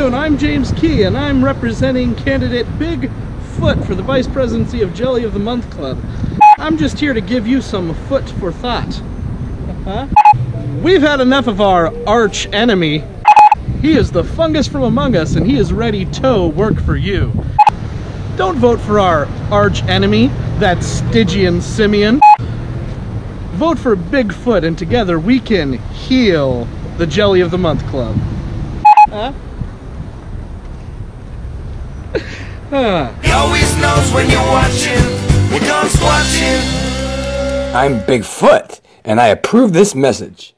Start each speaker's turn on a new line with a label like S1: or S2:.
S1: afternoon. I'm James Key, and I'm representing candidate Big Foot for the Vice Presidency of Jelly of the Month Club. I'm just here to give you some foot for thought. Huh? We've had enough of our arch enemy. He is the fungus from among us, and he is ready to work for you. Don't vote for our arch enemy, that Stygian simian. Vote for Bigfoot, and together we can heal the Jelly of the Month Club. Huh? Huh.
S2: He always knows when you're watching. He comes watching.
S3: I'm Bigfoot, and I approve this message.